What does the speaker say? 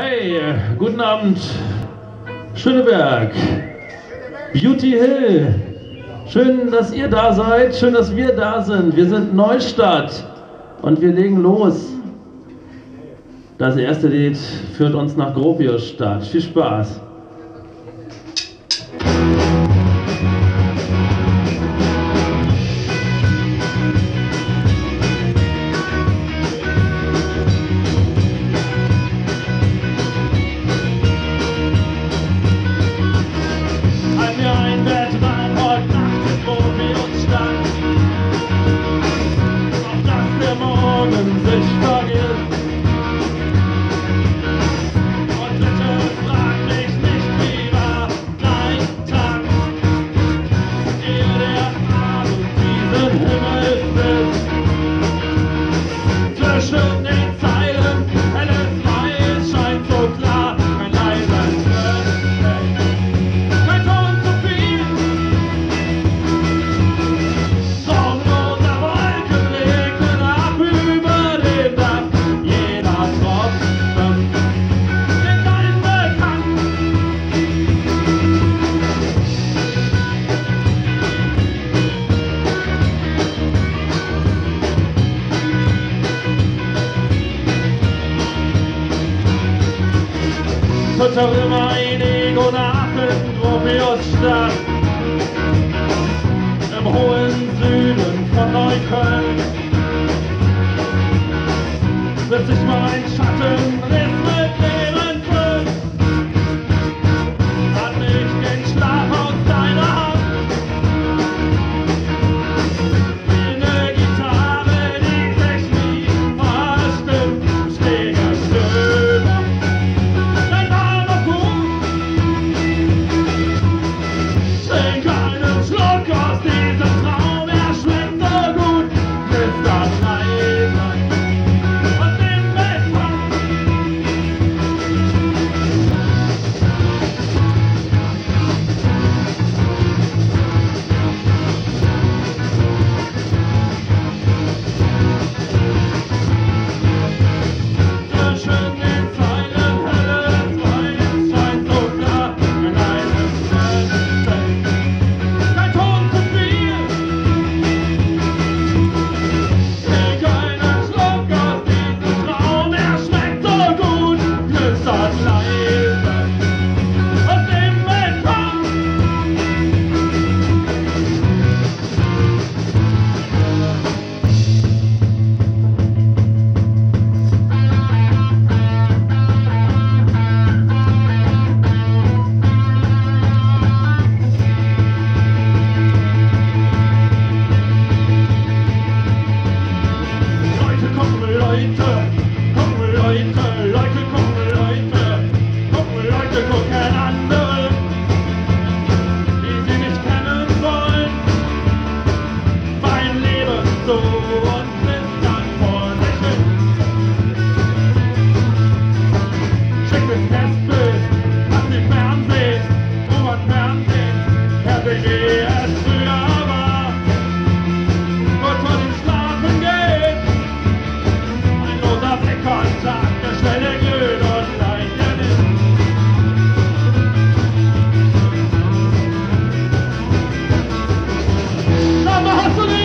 Hey, äh, guten Abend, Schöneberg, Beauty Hill. Schön, dass ihr da seid, schön, dass wir da sind. Wir sind Neustadt und wir legen los. Das erste Lied führt uns nach Gropiusstadt. Viel Spaß. tritt auch immer nach und atmet Gropius Stadt. Im hohen Süden von Neukölln wird sich mal ein Schatten, ist mit Hasan